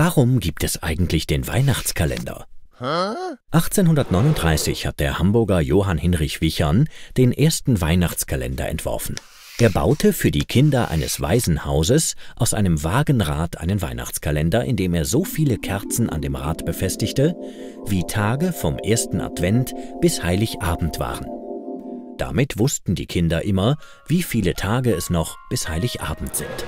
Warum gibt es eigentlich den Weihnachtskalender? 1839 hat der Hamburger Johann Hinrich Wichern den ersten Weihnachtskalender entworfen. Er baute für die Kinder eines Waisenhauses aus einem Wagenrad einen Weihnachtskalender, in dem er so viele Kerzen an dem Rad befestigte, wie Tage vom ersten Advent bis Heiligabend waren. Damit wussten die Kinder immer, wie viele Tage es noch bis Heiligabend sind.